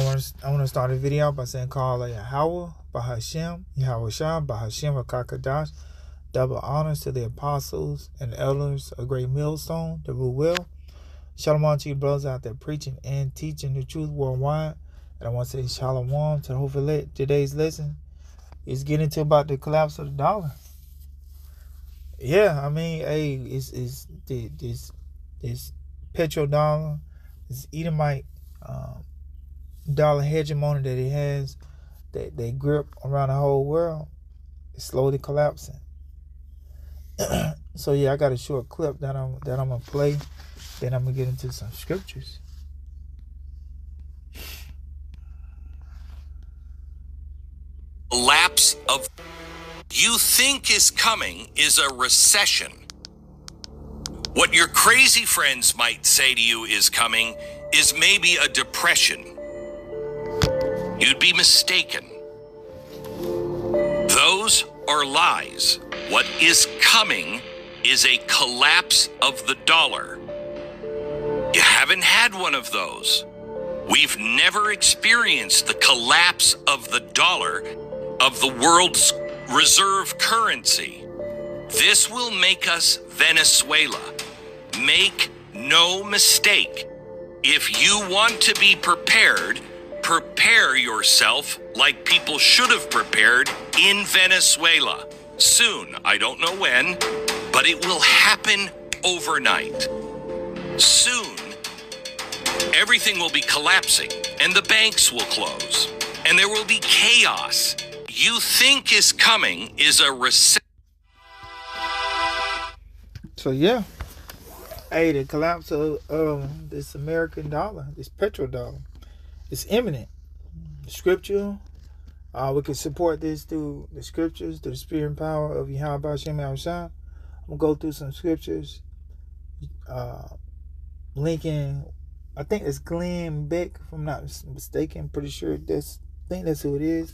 I want to I want to start a video by saying call Yahweh Bahashem Yahweh Shah Bahashem Hakakadash. Double honors to the apostles and elders, a great millstone, the rule well. Shalom to you brothers out there preaching and teaching the truth worldwide. And I want to say shalom to whole today's lesson is getting to about the collapse of the dollar. Yeah, I mean, hey, it's it's this this petrodollar, this Edomite um, dollar hegemony that it has, that they grip around the whole world, is slowly collapsing. so yeah, I got a short clip that I'm that I'm gonna play. Then I'm gonna get into some scriptures. Lapse of you think is coming is a recession. What your crazy friends might say to you is coming is maybe a depression. You'd be mistaken. Those are lies. What is coming is a collapse of the dollar. You haven't had one of those. We've never experienced the collapse of the dollar, of the world's reserve currency. This will make us Venezuela. Make no mistake. If you want to be prepared, prepare yourself like people should have prepared in Venezuela. Soon, I don't know when, but it will happen overnight. Soon, everything will be collapsing and the banks will close and there will be chaos. You think is coming is a recession. So, yeah. Hey, the collapse of um, this American dollar, this petrodollar, is imminent. Scripture, uh, we can support this through the scriptures, through the spirit and power of Yahweh Shem Yahushua. I'm gonna go through some scriptures. Uh, linking, I think it's Glenn Beck, if I'm not mistaken. Pretty sure that's, I think that's who it is.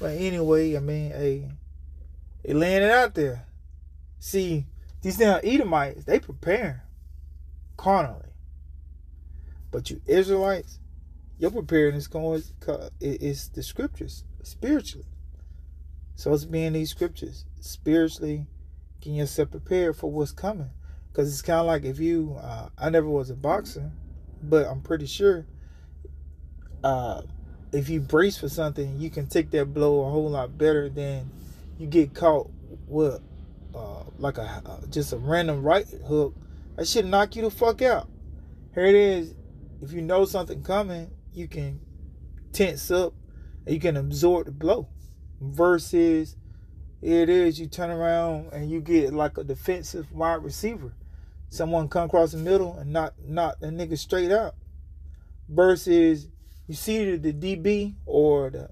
But anyway, I mean, laying it out there. See, these damn Edomites, they preparing carnally. But you Israelites, your preparedness going is the scriptures spiritually. So it's being these scriptures spiritually, getting yourself prepared for what's coming. Because it's kind of like if you, uh, I never was a boxer, but I'm pretty sure uh, if you brace for something, you can take that blow a whole lot better than you get caught with uh, like a uh, just a random right hook that should knock you the fuck out. Here it is. If you know something coming, you can tense up and you can absorb the blow. Versus it is you turn around and you get like a defensive wide receiver. Someone come across the middle and knock knock the nigga straight out. Versus you see the, the DB or the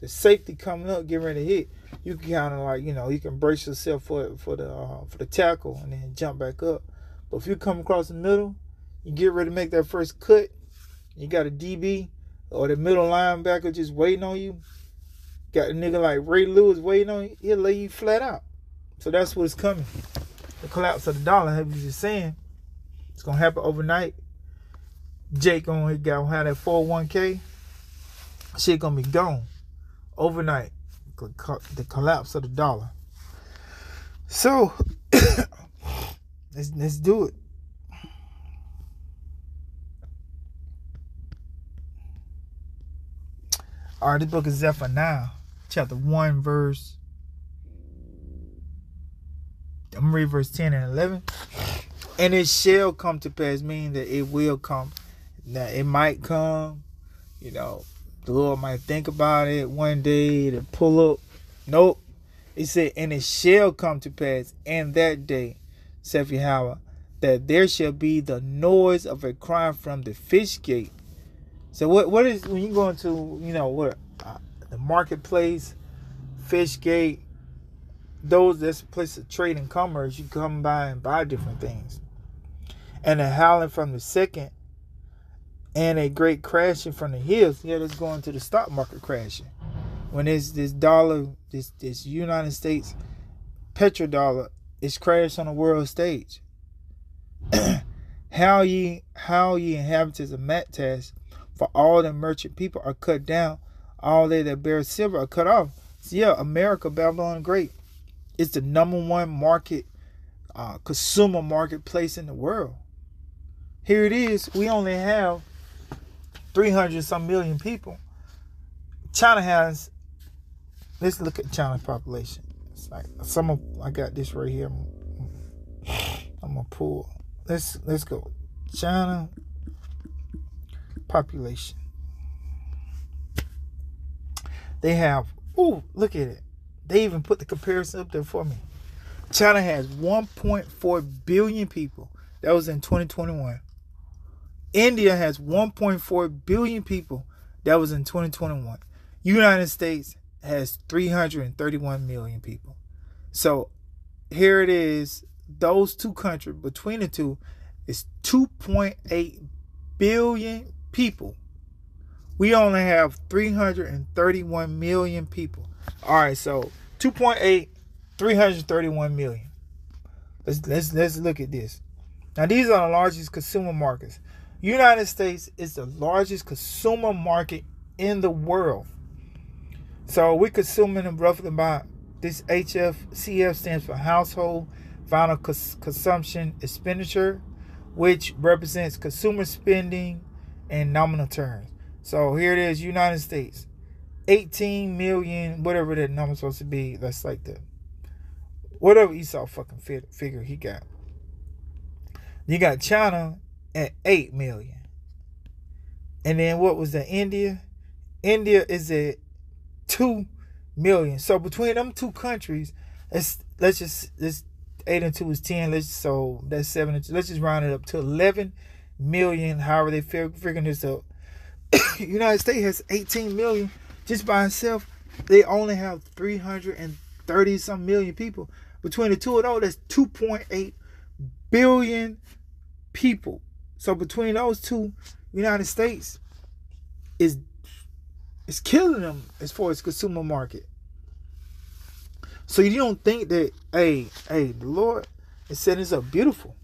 the safety coming up, getting ready to hit. You can kind of like you know you can brace yourself for for the uh, for the tackle and then jump back up. But if you come across the middle, you get ready to make that first cut, you got a DB or the middle linebacker just waiting on you. Got a nigga like Ray Lewis waiting on you, he'll lay you flat out. So that's what's coming. The collapse of the dollar, I was just saying, it's gonna happen overnight. Jake gonna, gonna have that 401k. Shit gonna be gone overnight. The collapse of the dollar. So Let's let's do it. All right, this book is Zephaniah, chapter 1, verse. I'm gonna read verse 10 and 11. And it shall come to pass, meaning that it will come. Now, it might come, you know, the Lord might think about it one day to pull up. Nope. He said, and it shall come to pass in that day saith Yahweh, that there shall be the noise of a cry from the fish gate. So what what is when you go into you know what uh, the marketplace, Fishgate, those that's a place of trade and commerce. You come by and buy different things, and a howling from the second, and a great crashing from the hills. Yeah, that's going to the stock market crashing. When this this dollar, this this United States petrodollar is crashed on the world stage. how ye how ye inhabitants of Maktesh For all the merchant people are cut down, all they that bear silver are cut off. So yeah, America, Babylon Great, is the number one market, uh, consumer marketplace in the world. Here it is. We only have 300 some million people. China has, let's look at China's population. It's like some of, I got this right here. I'm gonna pull. Let's let's go. China population. They have. Oh, look at it. They even put the comparison up there for me. China has 1.4 billion people. That was in 2021. India has 1.4 billion people. That was in 2021. United States has 331 million people. So here it is. Those two countries, between the two, is 2.8 billion people. We only have 331 million people. All right, so 2.8, 331 million. Let's let's let's look at this. Now these are the largest consumer markets. United States is the largest consumer market in the world. So we're consuming roughly about this HFCF stands for household final cons- consumption expenditure, which represents consumer spending in nominal terms. So here it is, United States, 18 million, whatever that number's supposed to be. That's like the whatever Esau fucking figure he got. You got China at 8 million. And then what was that? India? India is at 2 million. So between them two countries, let's let's just let's eight and two is ten. Let's so that's seven. Let's just round it up to eleven million. However they figuring this out. United States has 18 million just by itself. They only have 330 some million people. Between the two of those, that's 2.8 billion people. So between those two, United States is is killing them as far as consumer market. So you don't think that, hey, hey, the Lord is setting us up beautiful.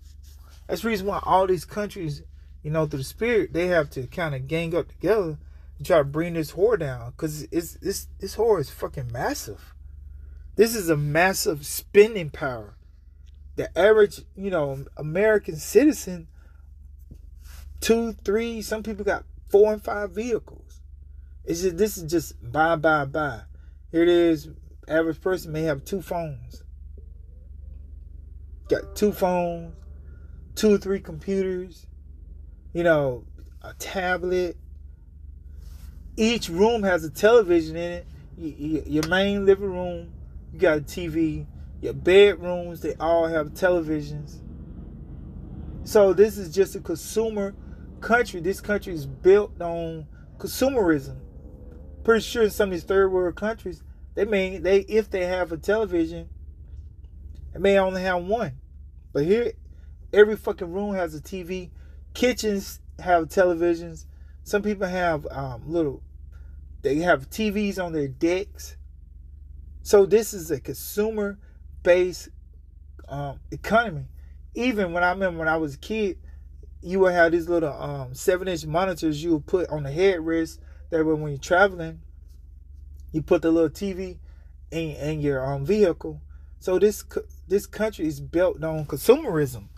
That's the reason why all these countries, you know, through the spirit, they have to kind of gang up together to try to bring this whore down. Cause it's this this whore is fucking massive. This is a massive spending power. The average, you know, American citizen, two, three, some people got four and five vehicles. It's just this is just buy, buy, buy. Here it is. Average person may have two phones. Got two phones, two three computers, you know, a tablet. Each room has a television in it. Your main living room, you got a TV. Your bedrooms, they all have televisions. So this is just a consumer country. This country is built on consumerism. Pretty sure in some of these third world countries, they may they if they have a television, it may only have one. But here every fucking room has a TV. Kitchens have televisions. Some people have um, little they have TVs on their decks. So this is a consumer based um, economy. Even when I remember when I was a kid, you would have these little um, seven inch monitors you would put on the headrest that when you're traveling, you put the little TV in, in your um, vehicle. So this this country is built on consumerism.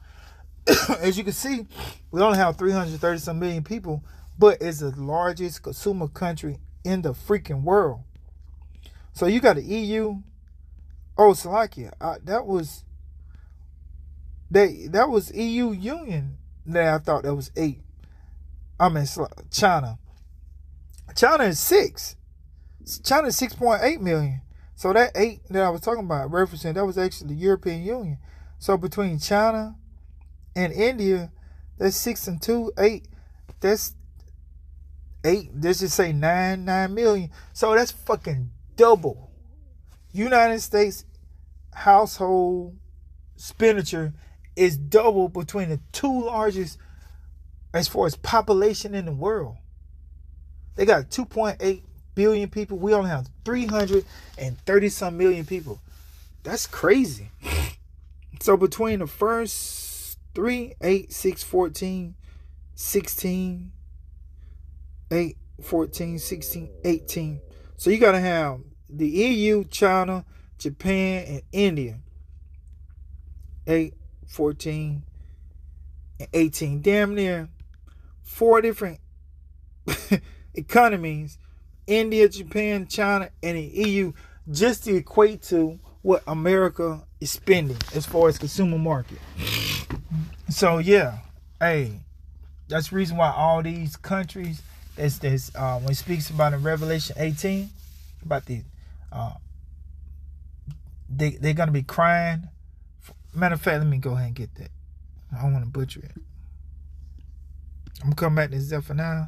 As you can see, we only have 330 some million people, but it's the largest consumer country in the freaking world. So you got the EU. Oh, Slovakia. Uh, that was they that was EU Union that I thought that was eight. I mean China. China is six. China is six point eight million. So that eight that I was talking about, referencing, that was actually the European Union. So between China and India, that's six and two, eight. That's eight. Let's just say nine, nine million. So that's fucking double. United States household expenditure is double between the two largest as far as population in the world. They got 2.8 billion people. We only have 330 some million people. That's crazy. So between the first 3, 8, 6, 14, 16, 8, 14, 16, 18. So you got to have the EU, China, Japan, and India. 8, 14, and 18. Damn near four different economies India, Japan, China, and the EU just to equate to what America is spending as far as consumer market. So yeah, hey, that's the reason why all these countries that's that's uh, when it speaks about in Revelation 18 about the uh, they they're gonna be crying. Matter of fact, let me go ahead and get that. I don't want to butcher it. I'm come back to Zephaniah.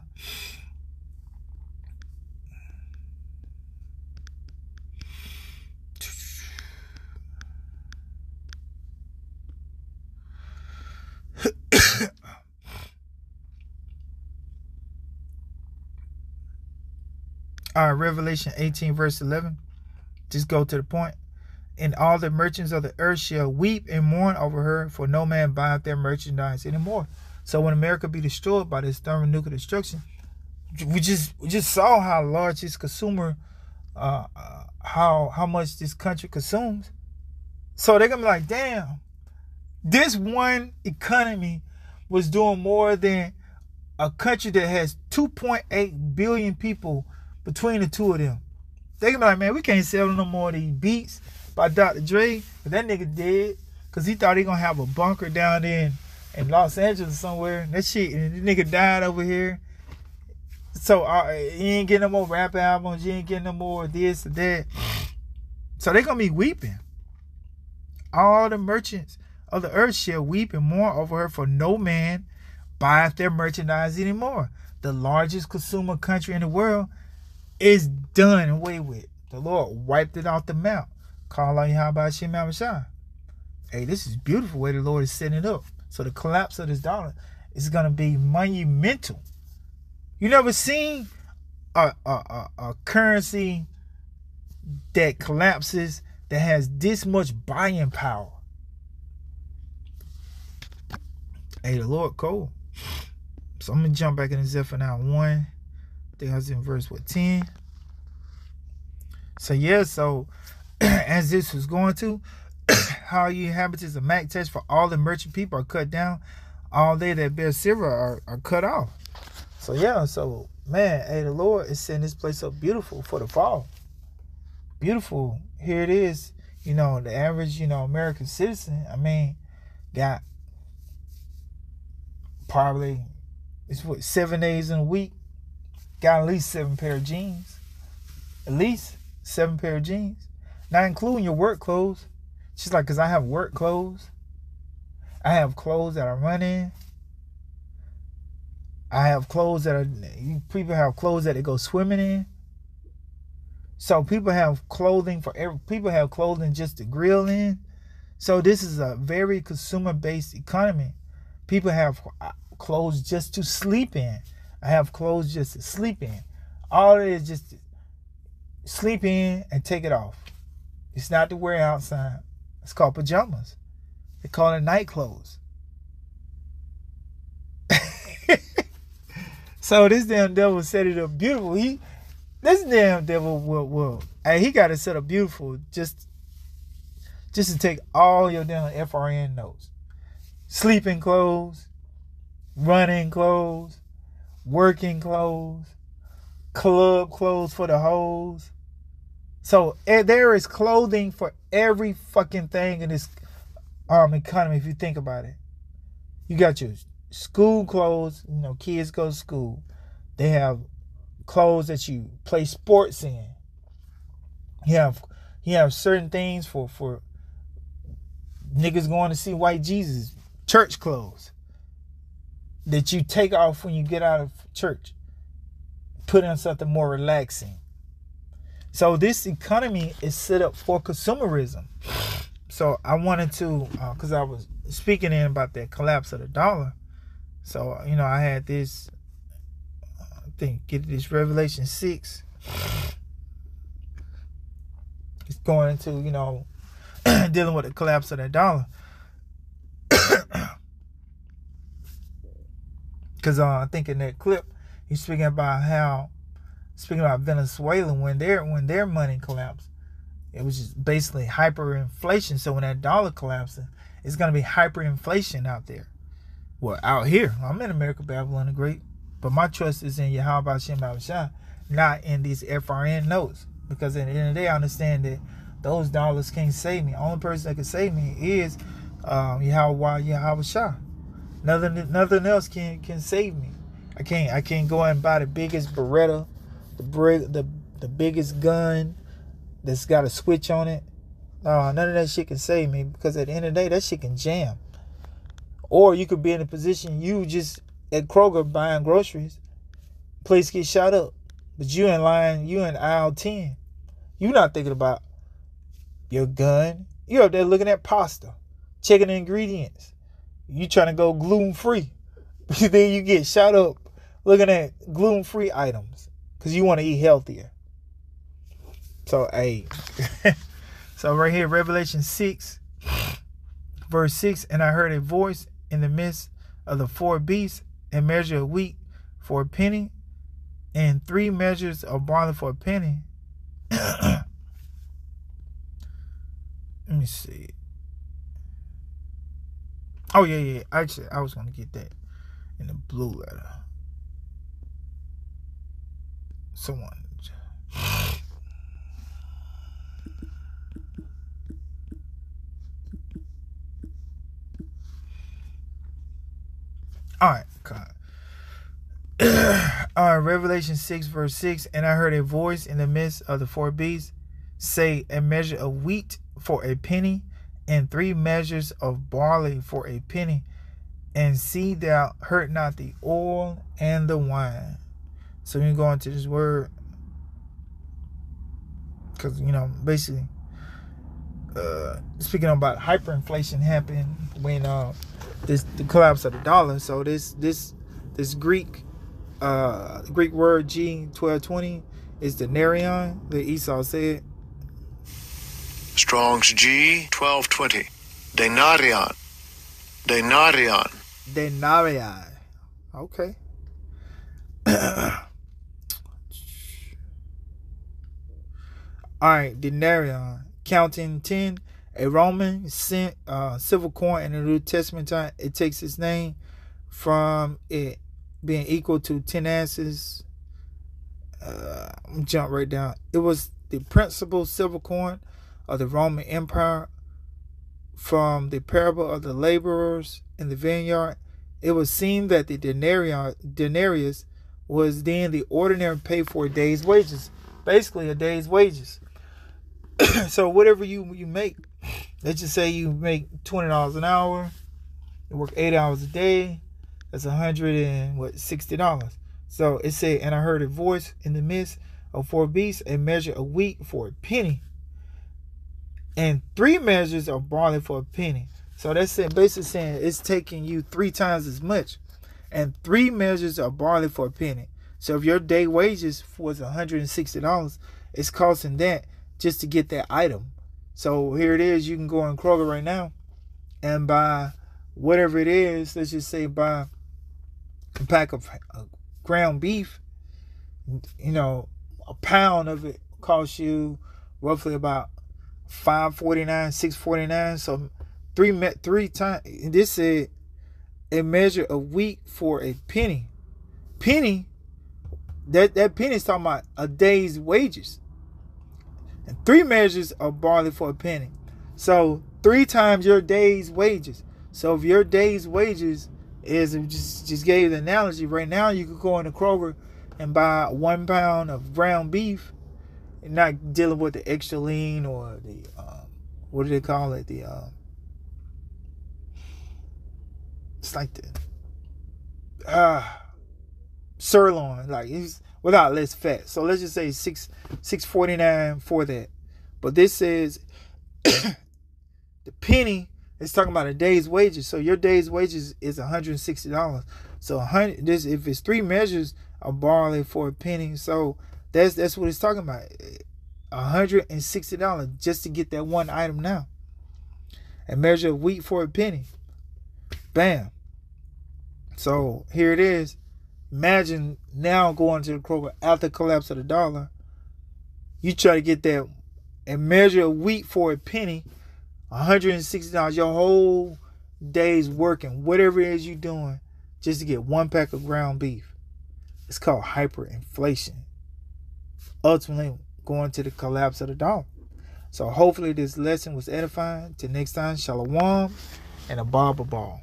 Right, Revelation 18, verse 11. Just go to the point. And all the merchants of the earth shall weep and mourn over her, for no man buyeth their merchandise anymore. So when America be destroyed by this thermonuclear destruction, we just we just saw how large this consumer, uh, uh, how how much this country consumes. So they're gonna be like, damn, this one economy was doing more than a country that has 2.8 billion people between the two of them. They can be like, man, we can't sell no more of these beats by Dr. Dre. But that nigga dead. Cause he thought he gonna have a bunker down in, in Los Angeles somewhere. That shit, and the nigga died over here. So uh, he ain't getting no more rap albums. He ain't getting no more this or that. So they gonna be weeping. All the merchants of the earth shall weep and mourn over her, for no man buyeth their merchandise anymore. The largest consumer country in the world is done away with. The Lord wiped it off the map. Call on Yahweh Shem. Hey, this is beautiful way the Lord is setting it up. So the collapse of this dollar is gonna be monumental. You never seen a, a, a, a currency that collapses that has this much buying power. Hey, the Lord cool. So I'm gonna jump back into Zephaniah 1 think I was in verse what 10. So yeah, so as this was going to, how you inhabitants of Maktesh for all the merchant people are cut down, all they that bear silver are, are cut off. So yeah, so man, hey, the Lord is setting this place up beautiful for the fall. Beautiful. Here it is. You know, the average, you know, American citizen, I mean, got probably it's what seven days in a week got at least seven pair of jeans. At least seven pair of jeans. Not including your work clothes. She's like, because I have work clothes. I have clothes that I run in. I have clothes that are, people have clothes that they go swimming in. So people have clothing for every, people have clothing just to grill in. So this is a very consumer based economy. People have uh, clothes just to sleep in. I have clothes just to sleep in. All it is just sleep in and take it off. It's not to wear outside. It's called pajamas. They call it night clothes. so this damn devil set it up beautiful. He this damn devil will will hey he got it set up beautiful just just to take all your damn FRN notes. Sleeping clothes, running clothes, working clothes, club clothes for the hoes. So eh, there is clothing for every fucking thing in this um economy if you think about it. You got your school clothes, you know, kids go to school. They have clothes that you play sports in. You have you have certain things for for niggas going to see white Jesus, church clothes that you take off when you get out of church. Put on something more relaxing. So this economy is set up for consumerism. So I wanted to, because uh, I was speaking in about that collapse of the dollar. So you know, I had this. I think get this Revelation six. It's going into you know dealing with the collapse of the dollar. Because uh, I think in that clip, He's speaking about how, speaking about Venezuela when their when their money collapsed, it was just basically hyperinflation. So when that dollar collapses, it's gonna be hyperinflation out there. Well, out here, I'm in America, Babylon the Great, but my trust is in Yahweh not in these FRN notes. Because at the end of the day, I understand that those dollars can't save me. Only person that can save me is um, Yahweh Yahweh Shah. Nothing, nothing else can can save me. I can't, I can't go and buy the biggest Beretta, the the the biggest gun that's got a switch on it. No, none of that shit can save me because at the end of the day, that shit can jam. Or you could be in a position you just at Kroger buying groceries, place get shot up, but you in line, you in aisle ten. You not thinking about your gun. You're up there looking at pasta, checking the ingredients. You trying to go gluten free. then you get shot up looking at gluten free items because you want to eat healthier. So, hey, so right here, Revelation 6, verse 6 And I heard a voice in the midst of the four beasts, and measure of wheat for a penny, and three measures of barley for a penny. Let me see. Oh yeah, yeah. Actually, I was gonna get that in the blue letter. Someone. All right, God. All right, Revelation 6, verse 6. And I heard a voice in the midst of the four beasts say, A measure of wheat for a penny, and three measures of barley for a penny, and see thou hurt not the oil and the wine. So we go into this word because you know basically uh, speaking about hyperinflation happened when uh, this the collapse of the dollar. So this this this Greek uh, Greek word G twelve twenty is denarion that Esau said. Strong's G twelve twenty, denarion, denarion, denarion. Okay. All right, denarion, counting 10, a Roman uh, civil coin in the New Testament time. It takes its name from it being equal to 10 ounces. Uh, jump right down. It was the principal silver coin of the Roman Empire from the parable of the laborers in the vineyard. It would seem that the denarius was then the ordinary pay for a day's wages, basically a day's wages. so whatever you you make, let's just say you make twenty dollars an hour, you work eight hours a day, that's a hundred and what sixty dollars. So it said, and I heard a voice in the midst of four beasts, a measure of wheat for a penny, and three measures of barley for a penny. So that's basically saying it's taking you three times as much, and three measures of barley for a penny. So if your day wages was $160, it's costing that just to get that item. So here it is. You can go in Kroger right now and buy whatever it is. Let's just say buy a pack of uh, ground beef. You know, a pound of it costs you roughly about five forty nine, six forty nine. So three three times. This said a measure of wheat for a penny. Penny. That that penny is talking about a day's wages and three measures of barley for a penny. So three times your day's wages. So if your day's wages is just just gave the analogy right now, you could go in the Kroger and buy one pound of ground beef, and not dealing with the extra lean or the um, what do they call it? The um, it's like the uh, sirloin, like it's without less fat. So let's just say six six forty nine for that. But this says the penny is talking about a day's wages. So your day's wages is $160. So hundred this if it's three measures of barley for a penny. So that's that's what it's talking about. $160 just to get that one item now. A measure of wheat for a penny. Bam. So here it is. Imagine now going to the Kroger after the collapse of the dollar. You try to get that and measure a wheat for a penny, $160. Your whole day's working, whatever it is you're doing, just to get one pack of ground beef. It's called hyperinflation. Ultimately, going to the collapse of the dollar. So hopefully this lesson was edifying. Till next time, shalom and a barber ball.